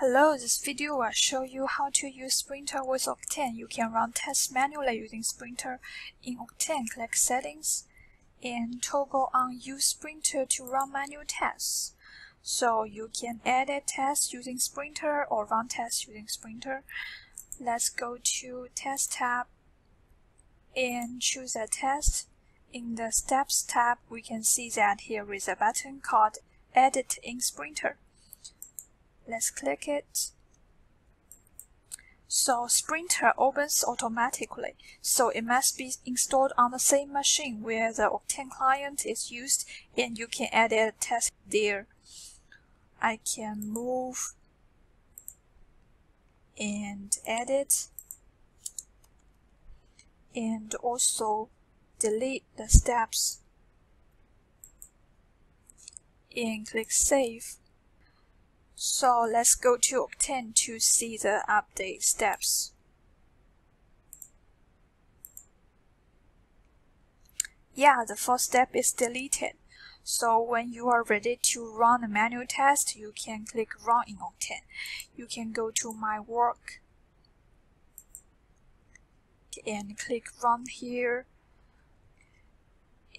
Hello, this video will show you how to use Sprinter with Octane. You can run tests manually using Sprinter in Octane. Click Settings and toggle on Use Sprinter to run manual tests. So you can edit tests using Sprinter or run tests using Sprinter. Let's go to Test tab and choose a test. In the Steps tab, we can see that here is a button called Edit in Sprinter. Let's click it. So Sprinter opens automatically, so it must be installed on the same machine where the Octane client is used and you can edit a test there. I can move and edit and also delete the steps and click save. So let's go to Octane to see the update steps. Yeah, the first step is deleted. So when you are ready to run a manual test, you can click Run in Octane. You can go to My Work and click Run here.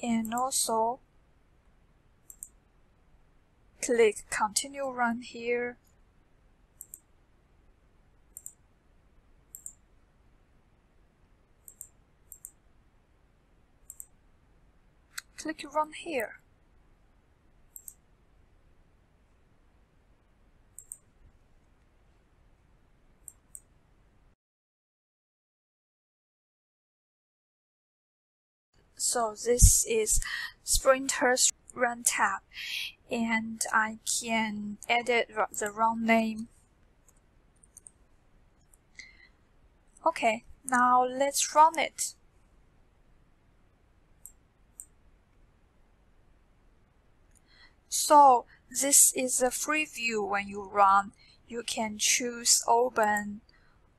And also click continue run here. Click run here. So this is Sprinter's run tab and I can edit the wrong name. Okay, now let's run it. So this is a free view when you run. You can choose open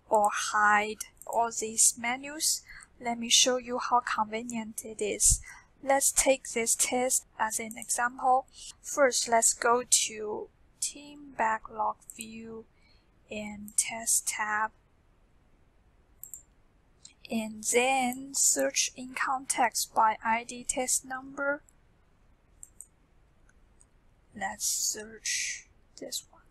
or hide all these menus. Let me show you how convenient it is. Let's take this test as an example. First, let's go to Team Backlog View and Test tab. And then search in context by ID test number. Let's search this one.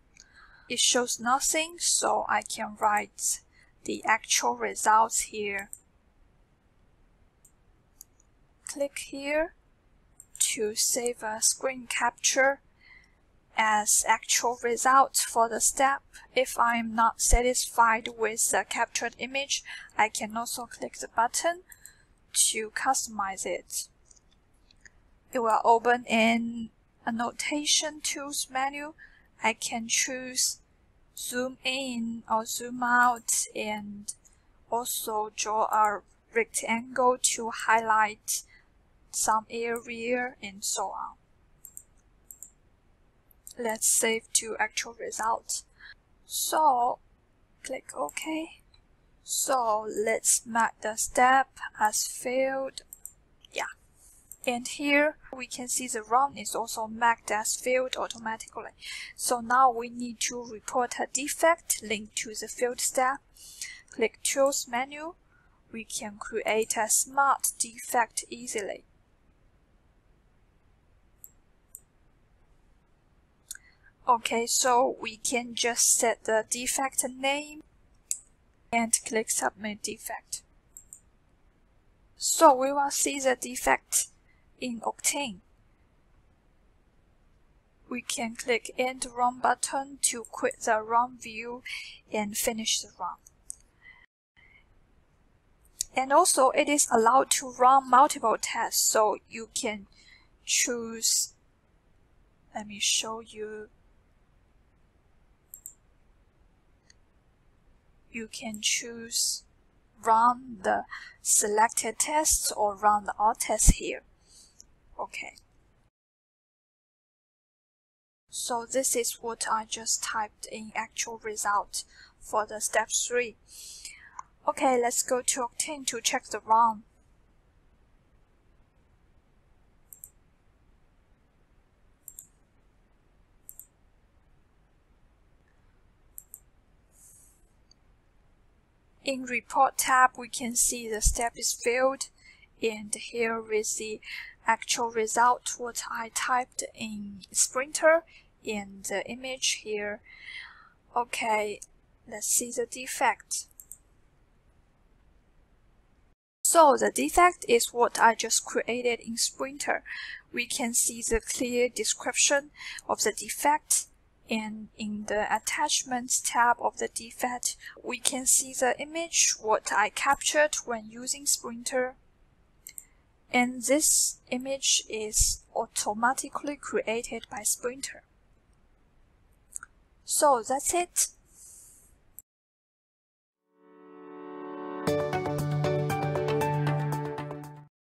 It shows nothing, so I can write the actual results here click here to save a screen capture as actual result for the step. If I'm not satisfied with the captured image, I can also click the button to customize it. It will open in annotation tools menu. I can choose zoom in or zoom out and also draw a rectangle to highlight some area, and so on. Let's save to actual result. So, click OK. So, let's mark the step as failed. Yeah. And here we can see the run is also marked as failed automatically. So now we need to report a defect linked to the failed step. Click Tools menu. We can create a smart defect easily. Okay, so we can just set the defect name and click submit defect. So we will see the defect in Octane. We can click End Run button to quit the run view and finish the run. And also it is allowed to run multiple tests, so you can choose, let me show you you can choose run the selected tests or run the all tests here. Okay. So this is what I just typed in actual result for the step 3. Okay, let's go to Octane to check the run. In report tab, we can see the step is failed and here is the actual result what I typed in Sprinter and the image here. Okay, let's see the defect. So the defect is what I just created in Sprinter. We can see the clear description of the defect and in the attachments tab of the defect, we can see the image what I captured when using Sprinter. And this image is automatically created by Sprinter. So that's it.